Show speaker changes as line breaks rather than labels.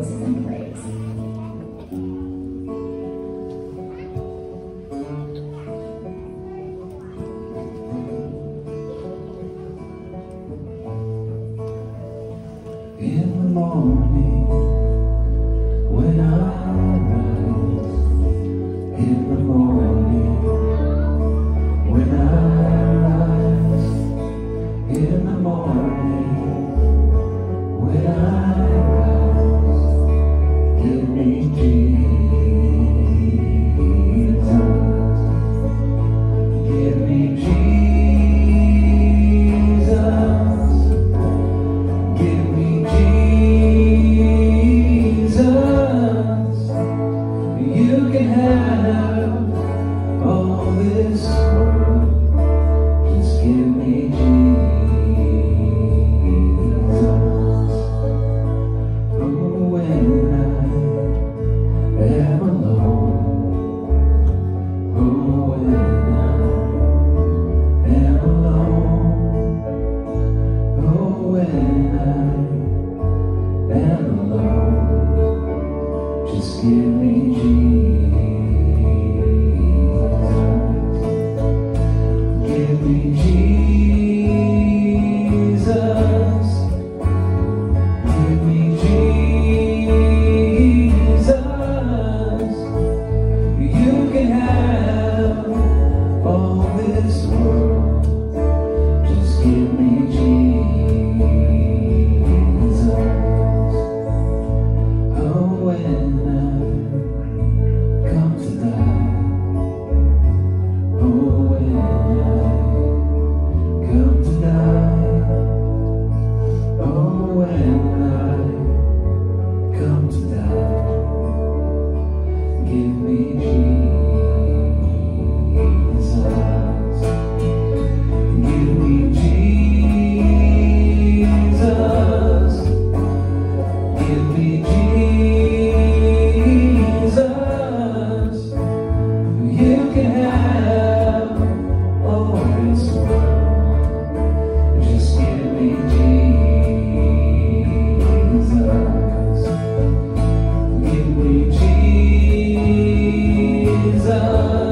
In
and morning. Just give me Jesus. Give me Jesus. Give me Jesus. You can have all this world. Just give me Jesus. to die. Give me peace. love.